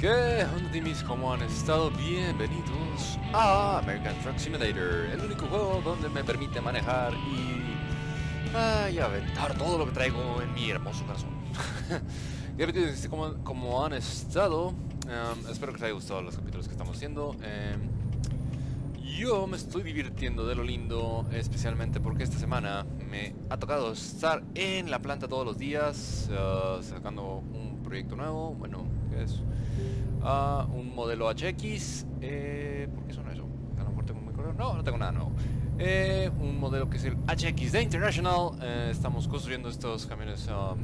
¿Qué onda timis? ¿Cómo han estado? Bienvenidos a American Truck Simulator, el único juego donde me permite manejar y... Aventar todo lo que traigo en mi hermoso corazón. Bienvenidos, ¿cómo, cómo han estado? Um, espero que les haya gustado los capítulos que estamos haciendo. Um, yo me estoy divirtiendo de lo lindo, especialmente porque esta semana me ha tocado estar en la planta todos los días, uh, sacando un proyecto nuevo, bueno, ¿qué es? Uh, un modelo HX, eh, ¿por qué son eso? A lo mejor tengo muy correo, no, no tengo nada nuevo. Eh, un modelo que es el HXD International, eh, estamos construyendo estos camiones um,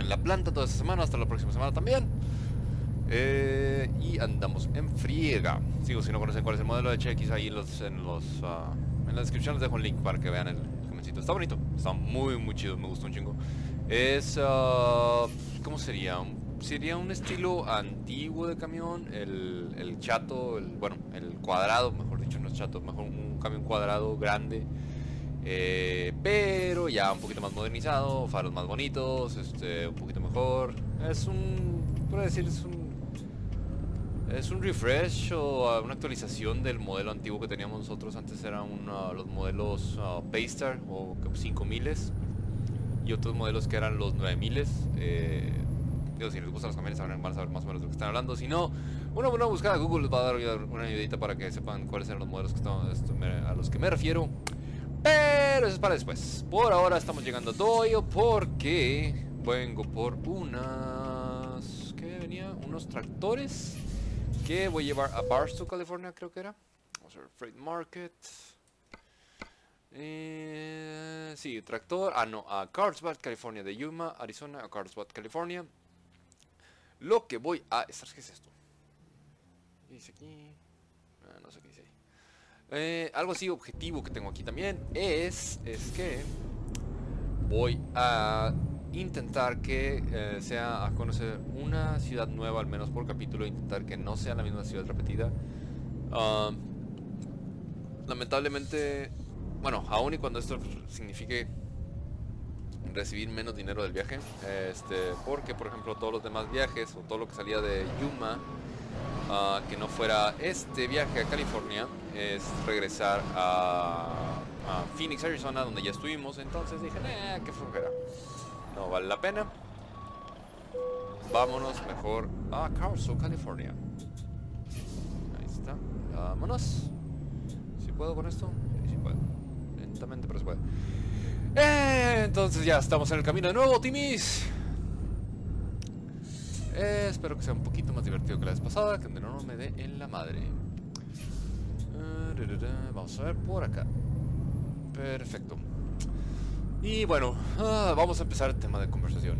en la planta toda esta semana, hasta la próxima semana también. Eh, y andamos en friega. Sigo, si no conocen cuál es el modelo de HX, ahí los, en, los, uh, en la descripción les dejo un link para que vean el camioncito. Está bonito, está muy, muy chido, me gusta un chingo. Es, uh, ¿cómo sería? Sería un estilo antiguo de camión, el, el chato, el, bueno, el cuadrado, mejor dicho, no es chato, mejor un camión cuadrado grande. Eh, pero ya un poquito más modernizado, faros más bonitos, este, un poquito mejor. Es un, puedo decir, es un es un refresh o una actualización del modelo antiguo que teníamos nosotros. Antes eran los modelos uh, Paystar o 5000 y otros modelos que eran los 9000. Eh, si les gustan los camiones van a saber más o menos de lo que están hablando. Si no, una buena de Google les va a dar una ayudita para que sepan cuáles eran los modelos que a los que me refiero. Pero eso es para después. Por ahora estamos llegando a Doyle porque vengo por unas... ¿Qué venía? Unos tractores que voy a llevar a Barstow, California, creo que era. Vamos a ver, Freight Market. Eh, sí, tractor. Ah, no, a Carlsbad, California, de Yuma, Arizona, a Carlsbad, California. Lo que voy a... ¿Qué es esto? ¿Qué dice aquí? Ah, no sé qué dice ahí. Eh, algo así objetivo que tengo aquí también es, es que voy a intentar que eh, sea a conocer una ciudad nueva al menos por capítulo, intentar que no sea la misma ciudad repetida. Uh, lamentablemente, bueno, aún y cuando esto signifique recibir menos dinero del viaje, este, porque por ejemplo todos los demás viajes o todo lo que salía de Yuma, uh, que no fuera este viaje a California, es regresar a, a Phoenix, Arizona, donde ya estuvimos, entonces dije, eh, qué no vale la pena. Vámonos mejor a Carson, California. Ahí está. Vámonos. Si puedo con esto? Sí, puedo. Lentamente, pero se puede. Eh, entonces ya estamos en el camino de nuevo, Timis. Eh, espero que sea un poquito más divertido que la vez pasada, que no me dé en la madre. Eh, vamos a ver por acá. Perfecto. Y bueno, ah, vamos a empezar el tema de conversación.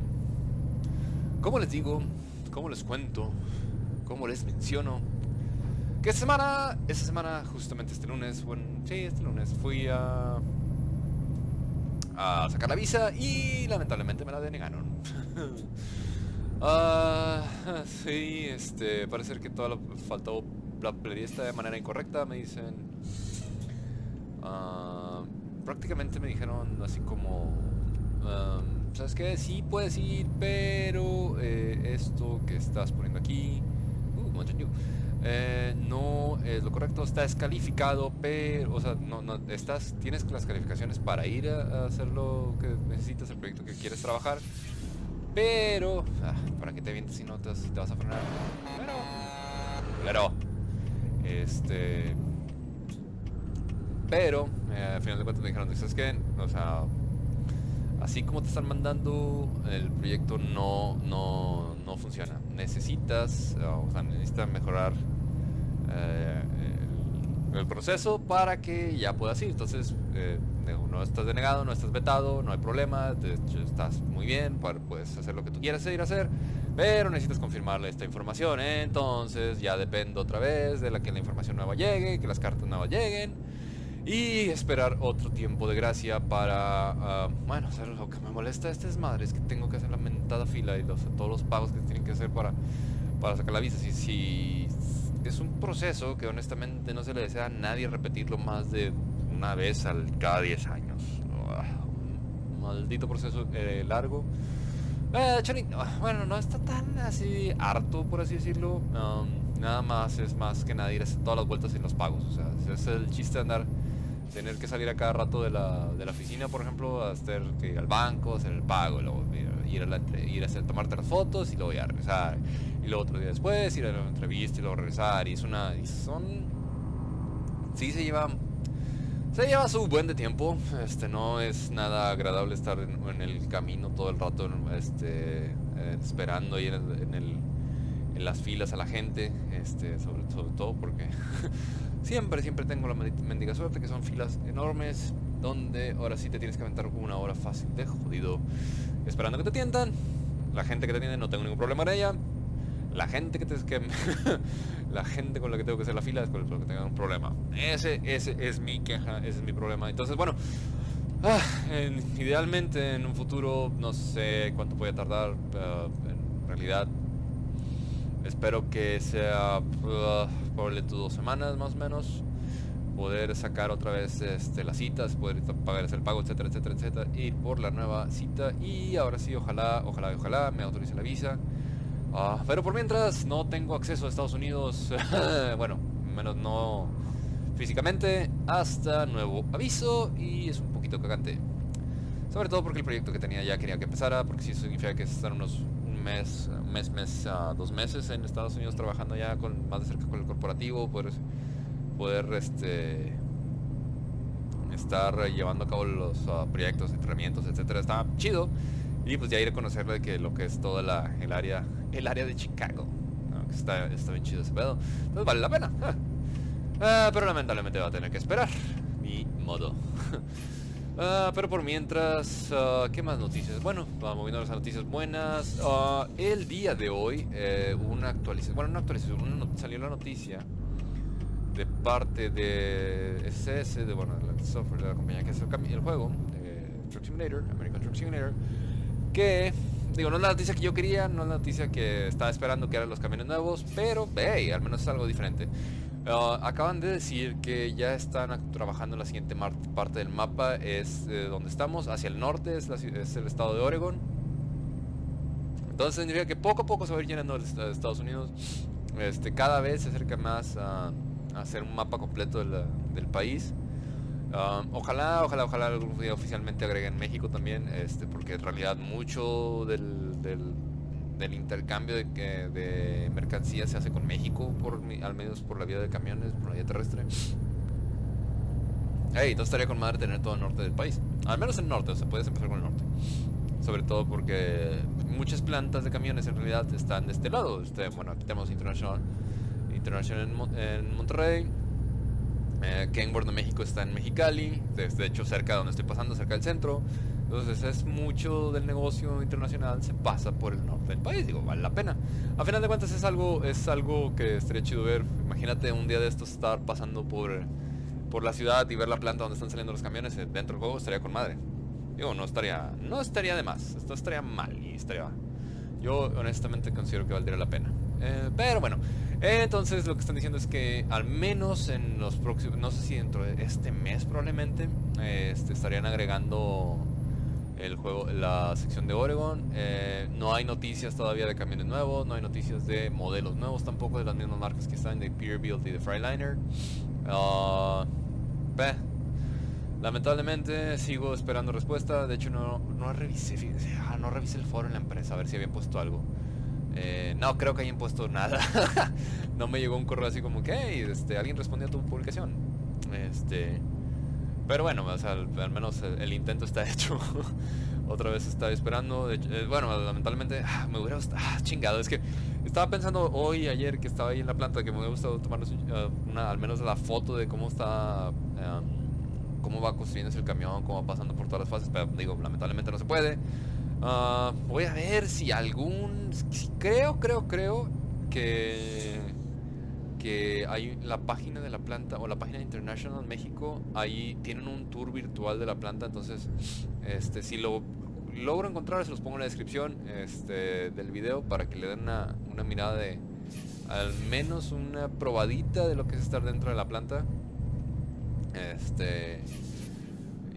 Como les digo, como les cuento, como les menciono, que semana, esta semana, justamente este lunes, bueno, sí, este lunes, fui a, a sacar la visa y lamentablemente me la denegaron. ah, sí, este, parece que toda la, faltó la está de manera incorrecta, me dicen. Ah prácticamente me dijeron así como, um, ¿sabes qué? Sí puedes ir, pero eh, esto que estás poniendo aquí, uh, eh, no es lo correcto, está descalificado, pero, o sea, no, no, estás, tienes las calificaciones para ir a, hacer lo que necesitas, el proyecto que quieres trabajar, pero, ah, para que te vientes si no te, te vas a frenar, pero, pero, este pero, eh, al final de cuentas me dijeron, ¿sabes qué? O sea, así como te están mandando, el proyecto no, no, no funciona. Necesitas, o sea, necesitas mejorar eh, el, proceso para que ya puedas ir. Entonces, eh, no estás denegado, no estás vetado, no hay problema, estás muy bien, puedes hacer lo que tú quieras ir a hacer, pero necesitas confirmarle esta información. Entonces, ya depende otra vez de la que la información nueva llegue, que las cartas nuevas lleguen y esperar otro tiempo de gracia para, uh, bueno, hacer lo que me molesta este es madre, es que tengo que hacer la mentada fila y los, todos los pagos que tienen que hacer para, para sacar la visa. Si, si es un proceso que honestamente no se le desea a nadie repetirlo más de una vez al cada 10 años. un maldito proceso eh, largo. Eh, ah, bueno, no está tan así harto, por así decirlo. Um, nada más es más que nada ir todas las vueltas en los pagos. O sea, es el chiste de andar, tener que salir a cada rato de la, de la oficina, por ejemplo, a hacer que ir al banco, hacer el pago, y luego ir a, ir a hacer, tomarte las fotos y luego ya regresar. Y luego otro día después ir a la entrevista y luego regresar. Y es una. Son. Sí, se lleva se lleva su buen de tiempo, este no es nada agradable estar en, el camino todo el rato este, eh, esperando ahí en, el, en, las filas a la gente, este, sobre, todo porque siempre, siempre tengo la mendiga suerte que son filas enormes donde ahora sí te tienes que aventar una hora fácil de jodido esperando que te tientan. La gente que te tiende no tengo ningún problema con ella. La gente que te que la gente con la que tengo que hacer la fila es con la que tenga un problema. Ese, ese es mi queja, ese es mi problema. Entonces, bueno, ah, idealmente en un futuro, no sé cuánto voy a tardar, en realidad espero que sea uh, por dos semanas más o menos poder sacar otra vez este, las citas, poder pagar el pago, etcétera, etcétera, etcétera, ir por la nueva cita. Y ahora sí, ojalá, ojalá, ojalá me autorice la visa. Ah, pero por mientras no tengo acceso a Estados Unidos, bueno, menos no físicamente, hasta nuevo aviso y es un poquito cagante. Sobre todo porque el proyecto que tenía ya quería que empezara, porque si significa que estar unos mes, mes, mes, uh, dos meses en Estados Unidos trabajando ya con más de cerca con el corporativo, poder, poder este estar llevando a cabo los uh, proyectos, entrenamientos, etcétera, está chido. Y pues ya ir a conocerle que lo que es toda la, el área el área de Chicago. está, está bien chido ese pedo. Entonces vale la pena. Ah, pero lamentablemente va a tener que esperar. Ni modo. Ah, pero por mientras, ah, ¿qué más noticias? Bueno, vamos moviendo las noticias buenas. el día de hoy, eh, una actualización. Bueno, una actualización. salió la noticia de parte de SS, de bueno, el software de la compañía que hace el, juego, de Truck Simulator, American Truck Simulator, que Digo, no es la noticia que yo quería, no es la noticia que estaba esperando que eran los camiones nuevos, pero hey, al menos es algo diferente. Uh, acaban de decir que ya están trabajando en la siguiente parte del mapa, es eh, donde estamos, hacia el norte, es, el estado de Oregon. Entonces significa que poco a poco se va a ir llenando el Estados Unidos. Este, cada vez se acerca más a, hacer un mapa completo del país. Um, ojalá, ojalá, ojalá algún día oficialmente agreguen México también, este, porque en realidad mucho del, intercambio de, de mercancías se hace con México, por, al menos por la vía de camiones, por la vía terrestre. Hey, entonces estaría con madre tener todo el norte del país. Al menos el norte, o sea, puedes empezar con el norte. Sobre todo porque muchas plantas de camiones en realidad están de este lado. Este, bueno, aquí tenemos International, International en Monterrey. Eh, Kenworth de México está en Mexicali, de hecho cerca de donde estoy pasando, cerca del centro. Entonces es mucho del negocio internacional se pasa por el norte del país, digo, vale la pena. A final de cuentas es algo, es algo que estaría chido ver. Imagínate un día de estos estar pasando por, por la ciudad y ver la planta donde están saliendo los camiones eh, dentro del juego, estaría con madre. Digo, no estaría, no estaría de más, esto estaría mal y estaría... Yo honestamente considero que valdría la pena. Eh, pero bueno, entonces lo que están diciendo es que al menos en los próximos, no sé si dentro de este mes probablemente, este, estarían agregando el juego, la sección de Oregon. Eh, no hay noticias todavía de camiones nuevos, no hay noticias de modelos nuevos tampoco de las mismas marcas que están de Peterbilt y de Freightliner. Uh, lamentablemente sigo esperando respuesta. De hecho no, no revisé, ah, no revisé el foro en la empresa a ver si habían puesto algo. Eh, no creo que hayan puesto nada. no me llegó un correo así como que este, alguien respondió a tu publicación. Este, pero bueno, al, menos el, intento está hecho. Otra vez estaba esperando. Eh, bueno, lamentablemente ah, me hubiera gustado. Ah, chingado, es que estaba pensando hoy, ayer que estaba ahí en la planta que me hubiera gustado tomar uh, una, al menos la foto de cómo está. Um, cómo va construyéndose el camión, cómo va pasando por todas las fases, pero digo, lamentablemente no se puede. Ah, voy a ver si algún... Creo, creo, creo que... Que hay la página de la planta o la página de International México, ahí tienen un tour virtual de la planta, entonces este si lo logro encontrar se los pongo en la descripción este, del video para que le den una, una mirada de al menos una probadita de lo que es estar dentro de la planta. Este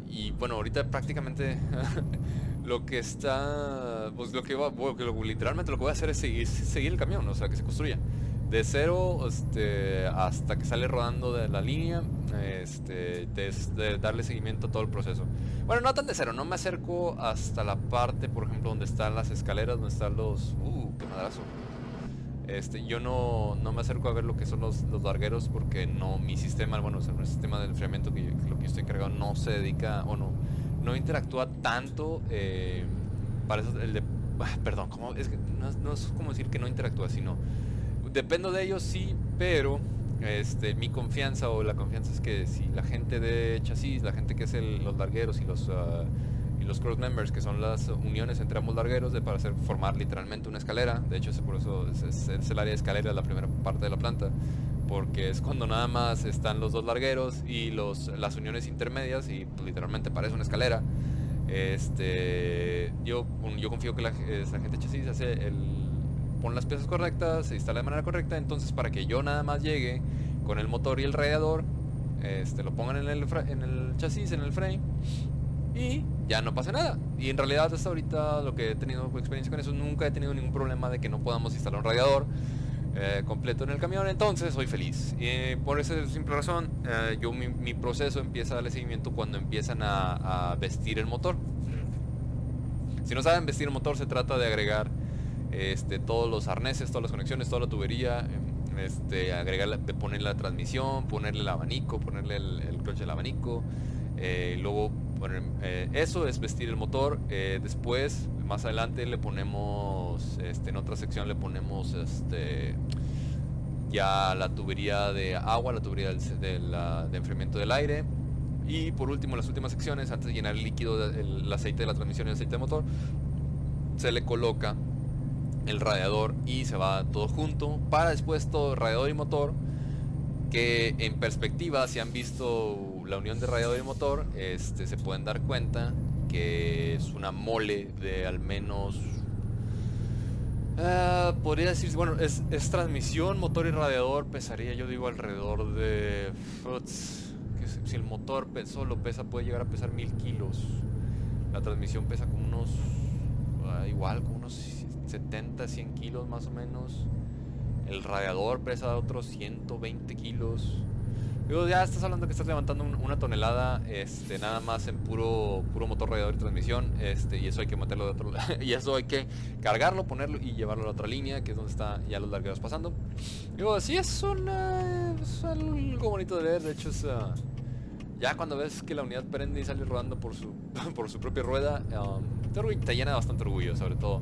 y bueno, ahorita prácticamente lo que está, pues lo que va, literalmente lo que voy a hacer es seguir, seguir el camión, o sea, que se construya de cero este, hasta que sale rodando de la línea, este, darle seguimiento a todo el proceso. Bueno, no tan de cero, no me acerco hasta la parte, por ejemplo, donde están las escaleras, donde están los... ¡Uh, qué madrazo! Este, yo no, no me acerco a ver lo que son los, los largueros porque no, mi sistema, bueno, o sea, el sistema de enfriamiento que, lo que yo estoy encargado no se dedica o no, no interactúa tanto eh, para eso, el de... Perdón, no, no es como decir que no interactúa, sino dependo de ellos, sí, pero este, mi confianza o la confianza es que si la gente de chasis, la gente que es los largueros y los, uh, y los cross members, que son las uniones entre ambos largueros, de, para hacer, formar literalmente una escalera, de hecho es por eso es, el área de escalera, la primera parte de la planta, porque es cuando nada más están los dos largueros y los, las uniones intermedias y pues, literalmente parece una escalera. Este, yo, yo confío que la, la gente de chasis hace el pon las piezas correctas, se instala de manera correcta, entonces para que yo nada más llegue con el motor y el radiador, este, lo pongan en el, en el chasis, en el frame, y ya no pasa nada. Y en realidad hasta ahorita lo que he tenido experiencia con eso, nunca he tenido ningún problema de que no podamos instalar un radiador eh, completo en el camión, entonces soy feliz. Y por esa simple razón, eh, yo mi, proceso empieza a darle seguimiento cuando empiezan a, a vestir el motor. Si no saben vestir el motor, se trata de agregar este, todos los arneses, todas las conexiones, toda la tubería, em, este, agregar, ponerle la transmisión, ponerle el abanico, ponerle el, el clutch del abanico, eh, luego poner, eh, eso es vestir el motor, eh, después más adelante le ponemos, este, en otra sección le ponemos este, ya la tubería de agua, la tubería de, de enfriamiento del aire, y por último, las últimas secciones, antes de llenar el líquido, el, aceite de la transmisión y el aceite de motor, se le coloca el radiador y se va todo junto para después todo radiador y motor que en perspectiva si han visto la unión de radiador y motor este se pueden dar cuenta que es una mole de al menos uh, podría decir bueno es, es, transmisión motor y radiador pesaría yo digo alrededor de que si el motor solo pesa puede llegar a pesar mil kilos. La transmisión pesa como unos uh, igual como unos 70, 100 kilos más o menos. El radiador pesa otros 120 kilos. Luego ya estás hablando que estás levantando una tonelada este, nada más en puro, puro motor radiador y transmisión. Este, y eso hay que meterlo de otro Y eso hay que cargarlo, ponerlo y llevarlo a la otra línea, que es donde está ya los largueros pasando. Digo, sí es, algo bonito de ver. De hecho, es, ya cuando ves que la unidad prende y sale rodando por su, por su propia rueda, um, te, te llena bastante orgullo, sobre todo.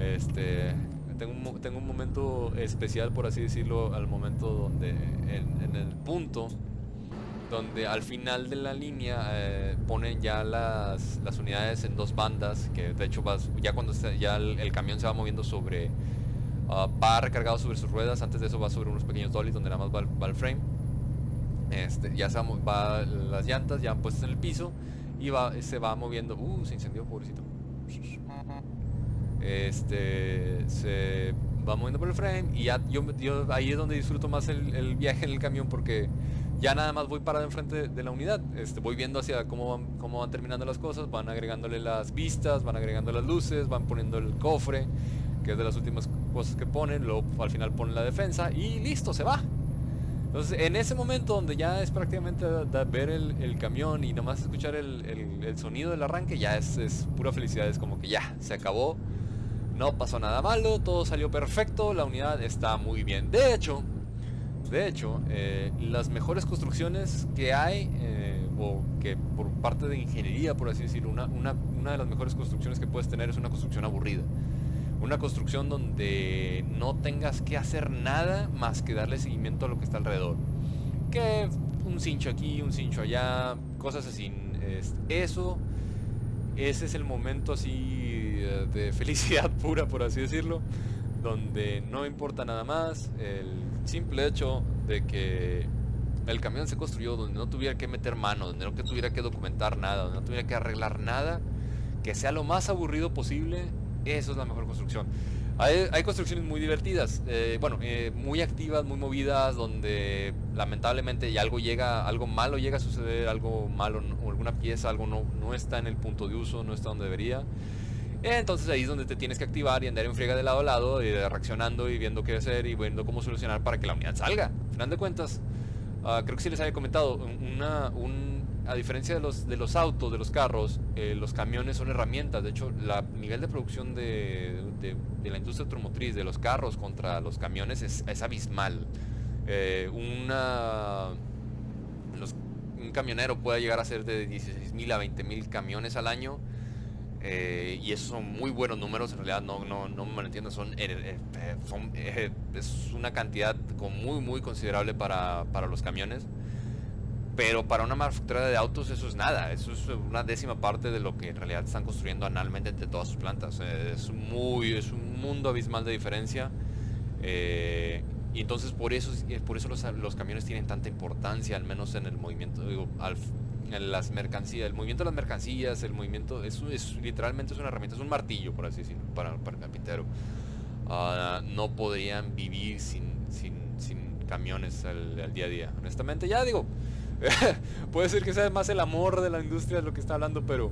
Este, tengo un, momento especial, por así decirlo, al momento donde, en, el punto donde al final de la línea eh, ponen ya las, unidades en dos bandas, que de hecho vas, ya cuando ya el, camión se va moviendo sobre, uh, va recargado sobre sus ruedas, antes de eso va sobre unos pequeños dollies donde nada más va, el frame, este, ya se va, las llantas ya puestas en el piso y va, se va moviendo, uh, se incendió pobrecito este se va moviendo por el frame y ya yo, ahí es donde disfruto más el, viaje en el camión porque ya nada más voy parado enfrente de la unidad. Este, voy viendo hacia cómo van, cómo van terminando las cosas van agregándole las vistas van agregando las luces van poniendo el cofre que es de las últimas cosas que ponen luego al final ponen la defensa y listo se va. Entonces en ese momento donde ya es prácticamente ver el, camión y nomás escuchar el, sonido del arranque ya es pura felicidad es como que ya se acabó no pasó nada malo, todo salió perfecto, la unidad está muy bien. De hecho, de hecho, eh, las mejores construcciones que hay, eh, o que por parte de ingeniería, por así decirlo, una, una, una, de las mejores construcciones que puedes tener es una construcción aburrida. Una construcción donde no tengas que hacer nada más que darle seguimiento a lo que está alrededor. Que un cincho aquí, un cincho allá, cosas así. eso, ese es el momento así de felicidad pura, por así decirlo, donde no importa nada más, el simple hecho de que el camión se construyó donde no tuviera que meter mano, donde no tuviera que documentar nada, donde no tuviera que arreglar nada, que sea lo más aburrido posible, Eso es la mejor construcción. Hay, construcciones muy divertidas, eh, bueno, eh, muy activas, muy movidas, donde lamentablemente y algo llega, algo malo llega a suceder, algo malo, o alguna pieza, algo no, no está en el punto de uso, no está donde debería. Entonces ahí es donde te tienes que activar y andar en friega de lado a lado, y reaccionando y viendo qué hacer y viendo cómo solucionar para que la unidad salga. Al final de cuentas, ah, creo que sí les había comentado, una, un, a diferencia de los, de los autos, de los carros, eh, los camiones son herramientas. De hecho, la nivel de producción de, la industria automotriz, de los carros contra los camiones es, abismal. Eh, un camionero puede llegar a ser de 16.000 a 20.000 camiones al año. Eh, y esos son muy buenos números, en realidad no, no, no me lo entiendo, son, son es una cantidad muy muy considerable para, para los camiones pero para una manufactura de autos eso es nada, eso es una décima parte de lo que en realidad están construyendo anualmente entre todas sus plantas. Es muy, es un mundo abismal de diferencia. Eh, y entonces por eso, por eso los, camiones tienen tanta importancia, al menos en el movimiento, digo, en las mercancías, el movimiento de las mercancías, el movimiento, es, es literalmente es una herramienta, es un martillo, por así decirlo, para, para el carpintero. Ah, no podrían vivir sin, sin camiones al, día a día. Honestamente, ya digo, puede ser que sea más el amor de la industria lo que está hablando, pero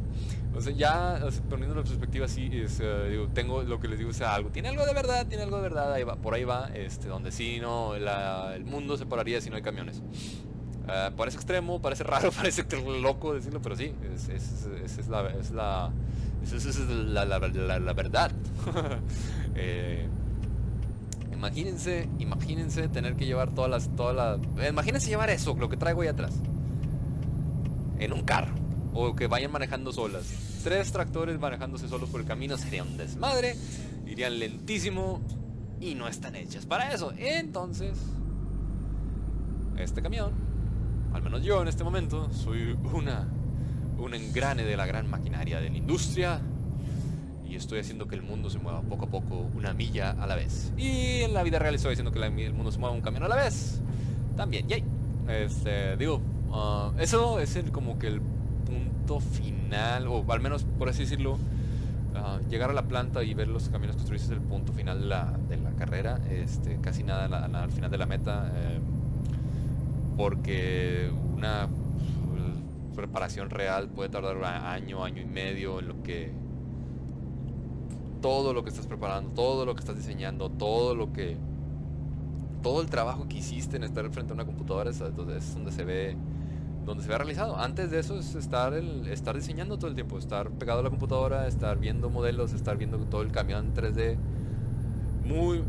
o sea, ya poniendo la perspectiva así, es, eh, digo, tengo lo que les digo, sea, algo, tiene algo de verdad, tiene algo de verdad, ahí va, por ahí va, este, donde sí, no, el mundo se pararía si no hay camiones. Uh, parece extremo, parece raro, parece loco decirlo, pero sí, es, es, es, la, es, la, es la, la, verdad. eh, Imagínense, imagínense tener que llevar todas las, todas las... Imagínense llevar eso, lo que traigo ahí atrás. En un carro. O que vayan manejando solas. Tres tractores manejándose solos por el camino sería un desmadre. Irían lentísimo. Y no están hechas para eso. Entonces, este camión, al menos yo en este momento, soy una, un engrane de la gran maquinaria de la industria y estoy haciendo que el mundo se mueva poco a poco, una milla a la vez. Y en la vida real estoy haciendo que el mundo se mueva un camión a la vez. También, yay. Este, digo, ah, eso es el, como que el punto final, o al menos por así decirlo, ah, llegar a la planta y ver los camiones construidos es el punto final de la, de la carrera. Este, casi nada, al final de la meta. Eh, porque una preparación real puede tardar un año, año y medio en lo que todo lo que estás preparando, todo lo que estás diseñando, todo lo que... Todo el trabajo que hiciste en estar frente a una computadora es, donde se ve donde se ve realizado. Antes de eso es estar, el, estar diseñando todo el tiempo, estar pegado a la computadora, estar viendo modelos, estar viendo todo el camión 3D. Muy...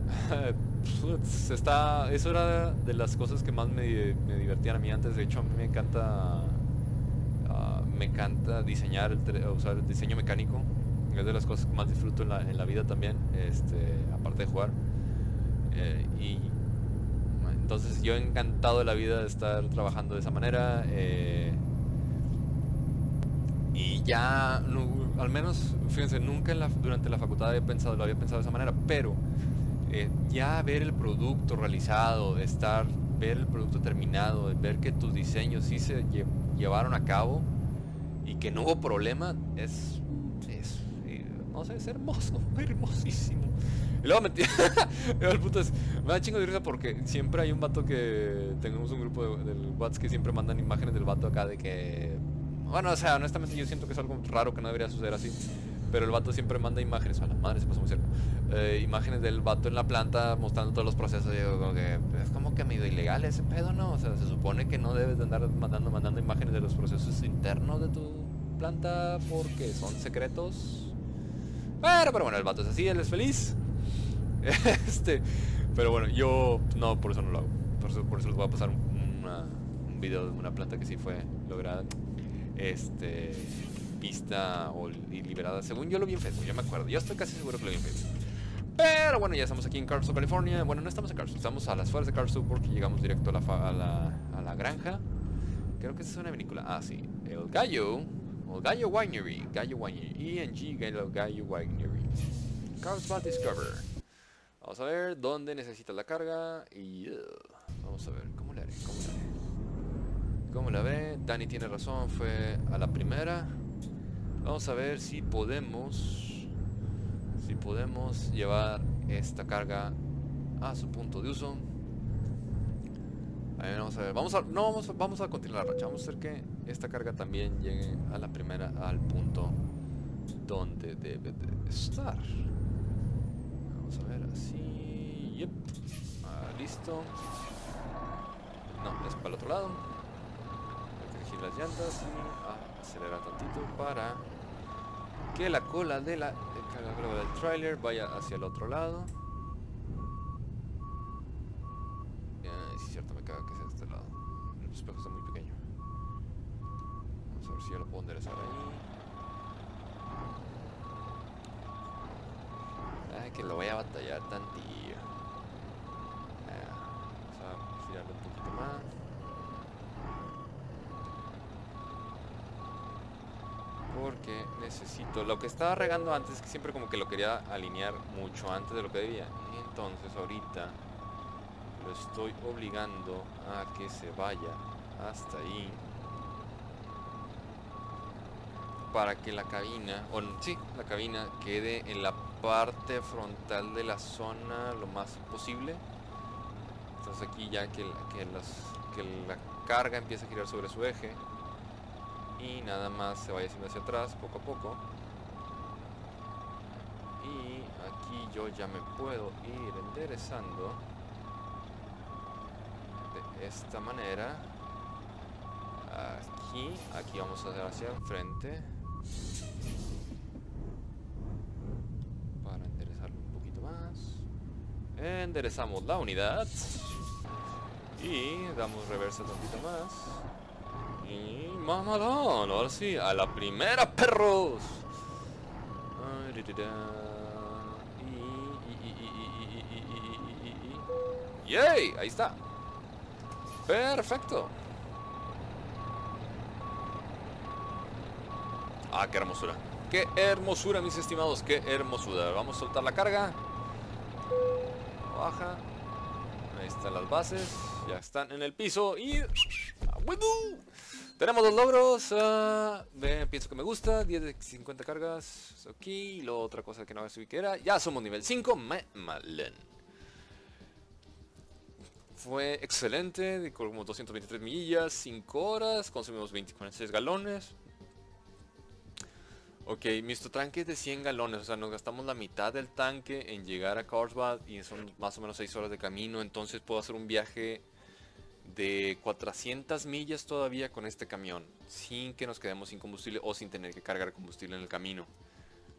está, eso era de las cosas que más me, me divertían a mí antes. De hecho, a mí me encanta... Ah, me encanta diseñar, usar el diseño mecánico es de las cosas que más disfruto en la, vida también, este, aparte de jugar. Eh, y entonces yo he encantado de la vida de estar trabajando de esa manera. Eh, y ya, al menos, fíjense, nunca durante la facultad había pensado, lo había pensado de esa manera, pero eh, ya ver el producto realizado, estar, ver el producto terminado, ver que tus diseños sí se llevaron a cabo y que no hubo problema, es no sé, es hermoso, hermosísimo. Y luego me, el puto es, me da chingo de risa porque siempre hay un vato que tenemos un grupo de, del WhatsApp que siempre mandan imágenes del vato acá de que bueno, o sea, honestamente yo siento que es algo raro que no debería suceder así. Pero el vato siempre manda imágenes, a la madre se pasó muy cerca. Eh, imágenes del vato en la planta mostrando todos los procesos. Y digo, como que es como que medio ilegal ese pedo, ¿no? O sea, se supone que no debes de andar mandando, mandando imágenes de los procesos internos de tu planta porque son secretos pero, pero bueno, el vato es así, él es feliz. este, pero bueno, yo no, por eso no lo hago. Por eso, por eso les voy a pasar un video de una planta que sí fue lograda. Este, vista o liberada. Según yo lo vi en Facebook, ya me acuerdo. Yo estoy casi seguro que lo vi en Facebook. Pero bueno, ya estamos aquí en Carson, California. Bueno, no estamos en Carson, estamos a las fuerzas de Carson porque llegamos directo a la, a la, a la granja. Creo que es una vinícola. Ah, sí. El gallo Gallo Winery, Gallo Winery, ENG Gallo, Gallo Winery. Carlsbad Discover. Vamos a ver dónde necesita la carga y uh, vamos a ver cómo la haré, cómo la haré. ¿Cómo la ve? Dani tiene razón, fue a la primera. Vamos a ver si podemos Si podemos llevar esta carga a su punto de uso. A ver, vamos a ver. Vamos a, no, vamos, vamos a continuar la racha. Vamos a hacer que esta carga también llegue a la primera, al punto donde debe de estar. Vamos a ver, así. Yep. Ah, listo. No, es para el otro lado. Elegir las llantas y acelerar tantito para que la cola de la, del trailer vaya hacia el otro lado. es cierto, me que sea este lado. El espejo está muy pequeño. Si ya lo puedo enderezar ahí. Que lo voy a batallar tantillo. vamos a girarlo un poquito más. Porque necesito... Lo que estaba regando antes es que siempre como que lo quería alinear mucho antes de lo que debía. Entonces ahorita lo estoy obligando a que se vaya hasta ahí para que la cabina, o sí, la cabina quede en la parte frontal de la zona lo más posible. Entonces aquí ya que, que, que la carga empieza a girar sobre su eje y nada más se vaya haciendo hacia atrás poco a poco. Y aquí yo ya me puedo ir enderezando esta manera aquí aquí vamos a hacer hacia enfrente para enderezarlo un poquito más enderezamos la unidad y damos reversa poquito más y mamadón ahora sí a la primera perros ¡Yay! Ahí está. Perfecto. Ah, qué hermosura. Qué hermosura, mis estimados. Qué hermosura. Vamos a soltar la carga. Baja. Ahí están las bases. Ya están en el piso. Y... Tenemos dos logros. Uh, pienso que me gusta. 10 de 50 cargas. Aquí. lo otra cosa que no subir que era. Ya somos nivel 5. Me malen fue excelente, como 223 millas, 5 horas, consumimos 26 galones. Ok, nuestro tanque es de 100 galones, o sea, nos gastamos la mitad del tanque en llegar a Carlsbad y son más o menos 6 horas de camino, entonces puedo hacer un viaje de 400 millas todavía con este camión, sin que nos quedemos sin combustible o sin tener que cargar combustible en el camino.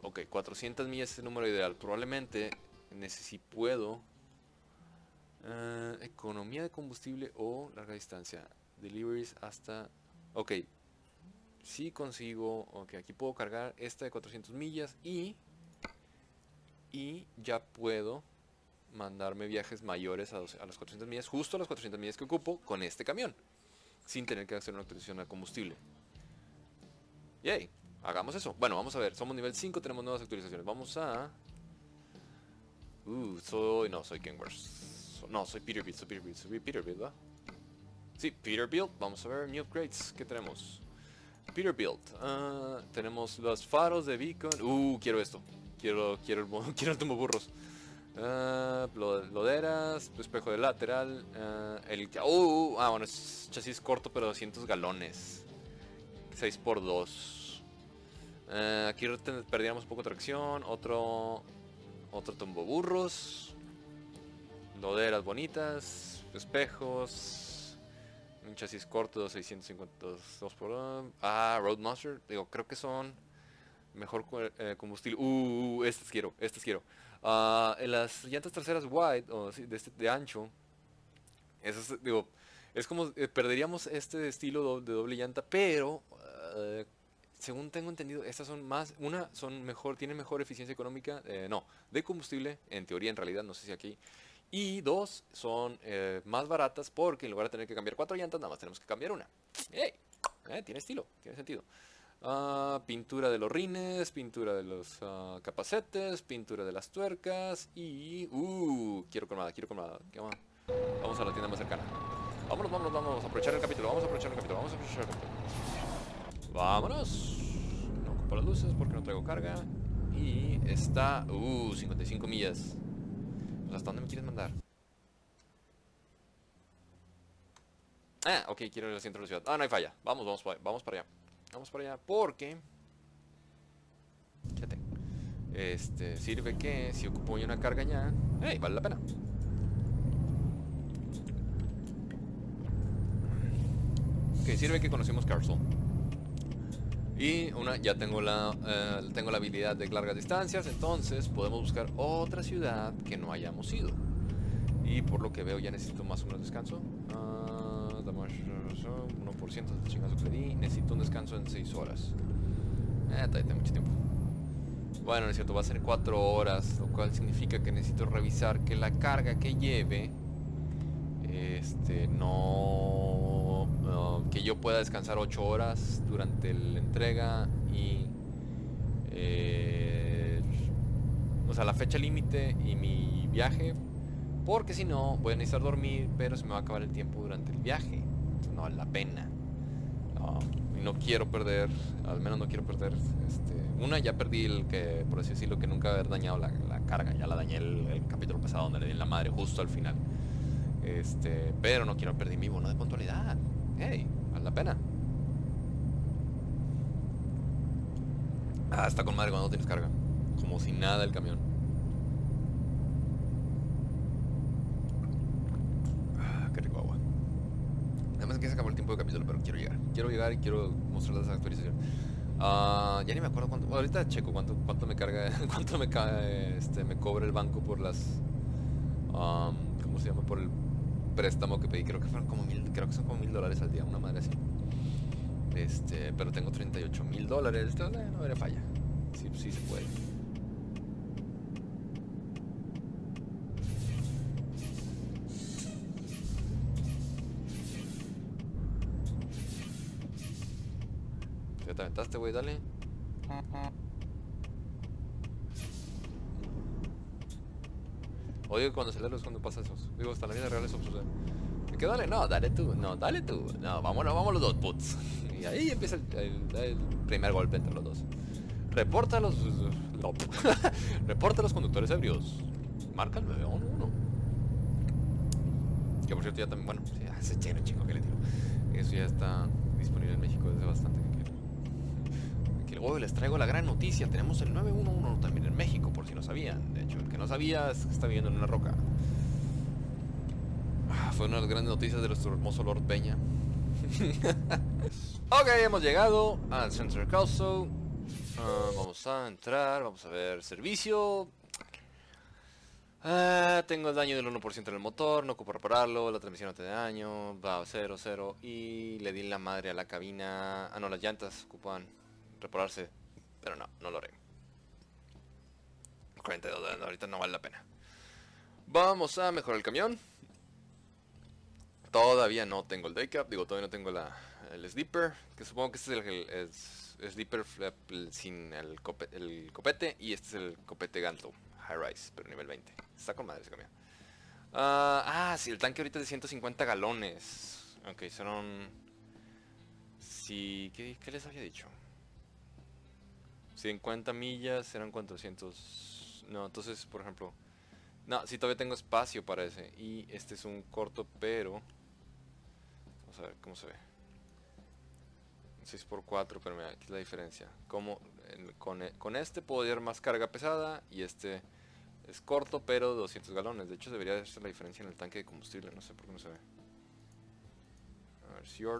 Ok, 400 millas es el número ideal, probablemente necesito puedo Uh, economía de combustible o larga distancia. Deliveries hasta... Ok. Si consigo... Ok, aquí puedo cargar esta de 400 millas y... Y ya puedo mandarme viajes mayores a, a las 400 millas, justo a las 400 millas que ocupo con este camión. Sin tener que hacer una actualización de combustible. Yay, hagamos eso. Bueno, vamos a ver, somos nivel 5, tenemos nuevas actualizaciones. Vamos a... Uh, soy... No, soy Kenworth. No, soy Peterbilt, soy Peterbilt, soy Peterbilt, ¿verdad? Sí, Peterbilt. Vamos a ver, new upgrades. ¿Qué tenemos? Peterbilt. Uh, tenemos los faros de beacon. Uh, quiero esto. Quiero, quiero, el, quiero el. Uh, loderas, espejo de lateral. Uh, el, uh, ah, bueno, es chasis corto, pero 200 galones. 6x2. Uh, aquí perdiéramos poco tracción. Otro, otro tumboburros. Loderas bonitas, espejos, un chasis corto, 652 por Ah, Roadmaster, digo, creo que son mejor eh, combustible. Uh, uh, uh, estas quiero, estas quiero. Ah, en las llantas traseras wide, o de, este, de ancho, esas, digo, es como eh, perderíamos este estilo de doble llanta, pero eh, según tengo entendido, estas son más, una son mejor, tienen mejor eficiencia económica, no, de combustible, en teoría, en realidad, no sé si aquí, y dos, son eh, más baratas porque en lugar de tener que cambiar cuatro llantas, nada más tenemos que cambiar una. ¡Ey! Eh, tiene estilo, tiene sentido. Ah, pintura de los rines, pintura de los uh, capacetes, pintura de las tuercas y... ¡Uh! Quiero colmada, quiero colmada. Vamos a la tienda más cercana. Vámonos, vámonos, a aprovechar el capítulo, vamos a aprovechar el capítulo, vamos a aprovechar el capítulo. Vámonos. No ocupo las luces porque no traigo carga. y está... Uh, 55 millas. ¿Hasta dónde me quieres mandar? Ah, ok, quiero ir al centro de la ciudad. Ah, no hay falla. Vamos, vamos, vamos para allá. Vamos para allá porque... Fíjate. Este, sirve que si ocupo una carga ya... ¡Hey! Vale la pena. Ok, sirve que conocemos Carson. Y una, ya tengo la, eh, tengo la habilidad de largas distancias, entonces podemos buscar otra ciudad que no hayamos ido. Y por lo que veo ya necesito más o menos descanso. Uh, 1% de chingazo que di. Necesito un descanso en 6 horas. Eh. Bueno, es cierto, va a ser 4 horas, lo cual significa que necesito revisar que la carga que lleve este no que yo pueda descansar 8 horas durante la entrega y eh, o sea la fecha límite y mi viaje porque si no voy a necesitar dormir pero se me va a acabar el tiempo durante el viaje. No vale la pena. No quiero perder al menos no quiero perder este, una ya perdí el que por así decirlo que nunca haber dañado la, carga ya la dañé el, capítulo pasado donde le di la madre justo al final. Este, pero no quiero perder mi bono de puntualidad. Hey, vale la pena. Ah, está con madre cuando no tienes carga. Como si nada el camión. Ah, qué rico agua. Además que se acabó el tiempo de capítulo, pero quiero llegar. Quiero llegar y quiero mostrarles la actualización. Uh, ya ni me acuerdo cuánto. ahorita checo cuánto, cuánto me carga, cuánto me cae, este, me cobra el banco por las. Um, ¿Cómo se llama? Por el préstamo que pedí, creo que fueron como mil, creo que son como mil dólares al día, una madre así. Este, pero tengo 38 mil dólares, entonces no veré falla. Sí, sí se puede. Ya te aventaste, güey, dale. Cuando acelero es cuando pasa eso. Digo, hasta la vida real eso sucede. ¿Me quedo dale? No, dale tú. No, dale tú. No, vámonos, vamos los dos, puts. Y ahí empieza el, primer golpe entre los dos. Reporta los... Reporta los conductores ebrios. Marca el 911. Que por cierto ya también... Bueno, ese chero chico que le tiro. Eso ya está disponible en México desde bastante hoy les traigo la gran noticia. Tenemos el 911 también en México, por si no sabían. De hecho, el que no sabía es que está viviendo en una roca. Ah, fue una de las grandes noticias de nuestro hermoso Lord Peña. ok, hemos llegado al Center Castle. Ah, vamos a entrar, vamos a ver servicio. Ah, tengo el daño del 1% en el motor, no ocupo repararlo, la transmisión no tiene daño, va a 0, 0 y le di la madre a la cabina. Ah, no, las llantas ocupan repararse, pero no, no lo haré. 42 dólares, ahorita no vale la pena. Vamos a mejorar el camión. Todavía no tengo el daycap, digo, todavía no tengo la, el sleeper, que supongo que este es el, sleeper sin el, copete, y este es el copete Ganto High Rise, pero nivel 20. Está con madre ese camión. ah, sí, el tanque ahorita es de 150 galones. Ok, son... Sí, ¿qué, ¿qué les había dicho? 50 millas eran 400. No, entonces, por ejemplo. No, si todavía tengo espacio para ese. Y este es un corto, pero. Vamos a ver cómo se ve. 6x4, pero mira, aquí la diferencia. Como con, e, con, este puedo llevar más carga pesada y este es corto, pero 200 galones. De hecho, debería ser la diferencia en el tanque de combustible. No sé por qué no se ve. A si. No,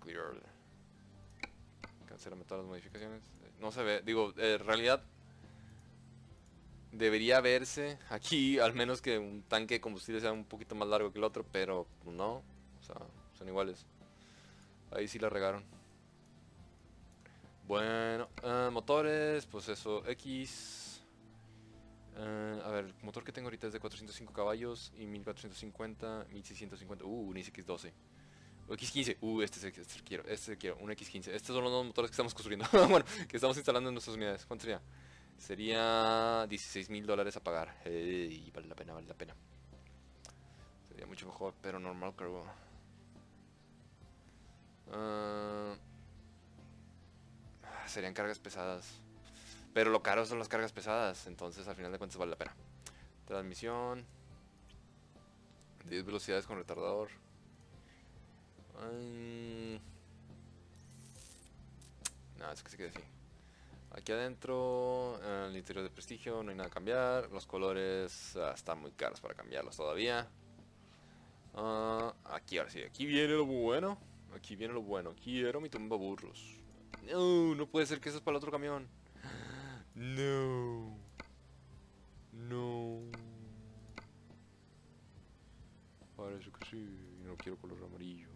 clear order. Cancelarme todas las modificaciones. No se ve, digo, en realidad debería verse aquí, al menos que un tanque de combustible sea un poquito más largo que el otro, pero no, son iguales. Ahí sí la regaron. Bueno, eh, motores, pues eso, X. Eh, a ver, el motor que tengo ahorita es de 405 caballos y 1450, 1650, uh, un X12. X15, uh, este es el que quiero, este es el quiero, un X15. Estos son los dos motores que estamos construyendo, bueno, que estamos instalando en nuestras unidades. ¿Cuánto sería? Sería 16 mil dólares a pagar. y vale la pena, vale la pena. Sería mucho mejor, pero normal cargo. Uh, serían cargas pesadas. Pero lo caro son las cargas pesadas, entonces al final de cuentas vale la pena. Transmisión. 10 velocidades con retardador. No, es que se quede así. Aquí adentro, en el interior de prestigio, no hay nada a cambiar. Los colores ah, están muy caros para cambiarlos todavía. Ah, aquí, ahora sí, aquí viene lo bueno. Aquí viene lo bueno. Quiero mi tumba burros. No, no puede ser que eso es para el otro camión. No. No. Parece que sí. No quiero color amarillo.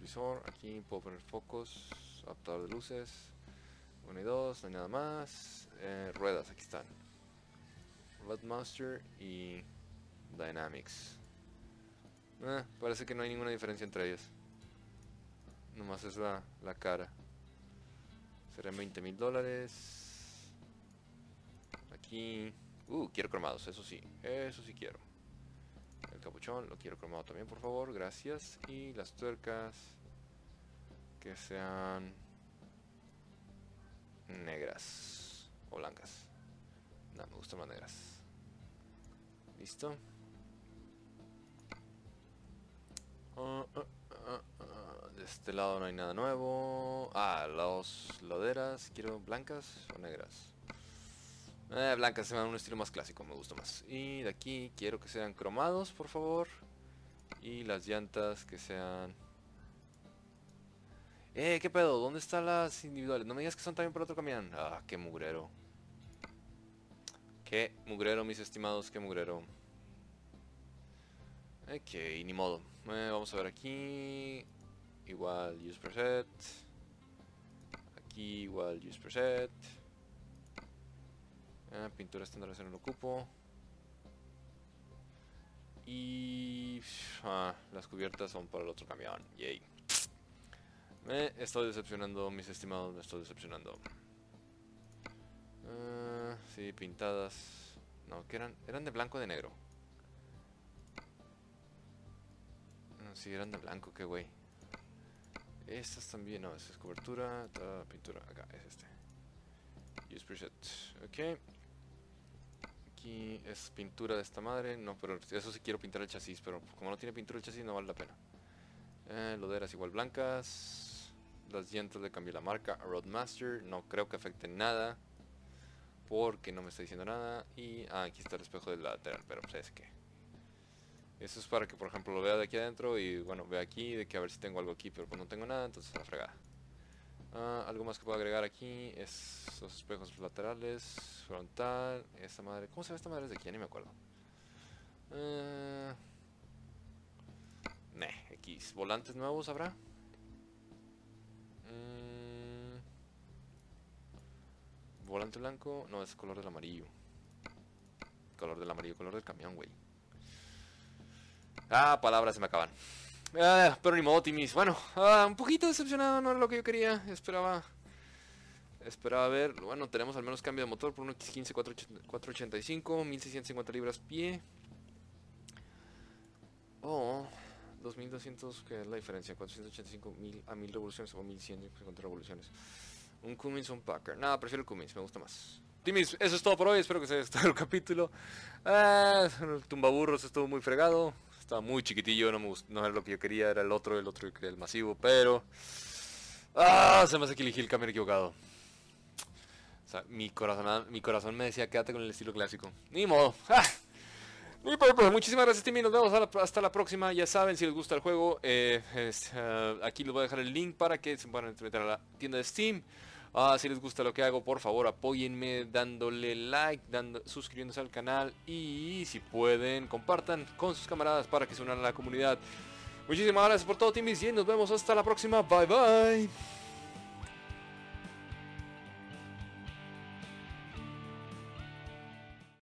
Visor. Aquí puedo poner focos, adaptador de luces. 1 y 2, no hay nada más. Eh, ruedas, aquí están. Roadmaster y Dynamics. Eh, parece que no hay ninguna diferencia entre ellas. Nomás es la, la cara. Serán 20 mil dólares. Aquí. Uh, quiero cromados, eso sí. Eso sí quiero. El capuchón lo quiero cromado también, por favor. Gracias. Y las tuercas. Que sean negras o blancas. No, me gustan más negras. Listo. Ah, ah, ah, de este lado no hay nada nuevo. Ah, las laderas. Quiero blancas o negras. Eh, blancas se me dan un estilo más clásico, me gusta más. Y de aquí quiero que sean cromados, por favor. Y las llantas que sean eh, ¿qué pedo? ¿Dónde están las individuales? No me digas que son también para otro camión. Ah, qué mugrero. Qué mugrero, mis estimados, qué mugrero. Ok, ni modo. Eh, vamos a ver aquí. Igual use preset. Aquí igual use preset. Eh, pintura estándar no lo ocupo. Y... Ah, las cubiertas son para el otro camión. Yay. Me estoy decepcionando, mis estimados, me estoy decepcionando. Uh, sí, pintadas. No, que eran, eran de blanco o de negro. No, sí, eran de blanco, qué güey. Estas también, no, esa es cobertura, pintura, acá, es este. Use preset, ok. Aquí es pintura de esta madre, no, pero eso sí quiero pintar el chasis, pero como no tiene pintura el chasis no vale la pena. Eh, loderas igual blancas. Las llantas le cambié la marca a Roadmaster. No creo que afecte nada. Porque no me está diciendo nada. Y ah, aquí está el espejo del lateral. Pero pues es que. Eso es para que por ejemplo lo vea de aquí adentro. Y bueno, vea aquí. De que a ver si tengo algo aquí. Pero pues no tengo nada. Entonces la fregada. Ah, algo más que puedo agregar aquí es los espejos laterales, frontal, esta madre. ¿Cómo se ve esta madre desde aquí? Ni me acuerdo. Uh, X. ¿Volantes nuevos habrá? volante blanco, no, es color del amarillo. Color del amarillo, color del camión, güey. Ah, palabras se me acaban. Ah, pero ni modo, Timis. Bueno, ah, un poquito decepcionado, no era lo que yo quería. Esperaba esperaba ver. Bueno, tenemos al menos cambio de motor por un X15 485, 1650 libras pie. Oh, 2200, que es la diferencia? 485 mil a 1000 revoluciones o 1150 revoluciones. Un Cummins o un Packer. Nada, prefiero el Cummins, me gusta más. Timis, eso es todo por hoy. Espero que se haya gustado el capítulo. Ah, el tumbaburros estuvo muy fregado. Estaba muy chiquitillo, no, me era lo que yo quería, era el otro, el otro yo el masivo, pero... Ah, se me hace que elegí el camión equivocado. O sea, mi corazón, mi corazón me decía quédate con el estilo clásico. Ni modo. Ah. Pues, muchísimas gracias Timmy, nos vemos hasta la próxima. Ya saben, si les gusta el juego, eh, ah, aquí les voy a dejar el link para que se puedan meter a la tienda de Steam. Ah, si les gusta lo que hago, por favor apóyenme dándole like, suscribiéndose al canal y si pueden, compartan con sus camaradas para que se unan a la comunidad. Muchísimas gracias por todo, Timis, y nos vemos hasta la próxima. Bye bye.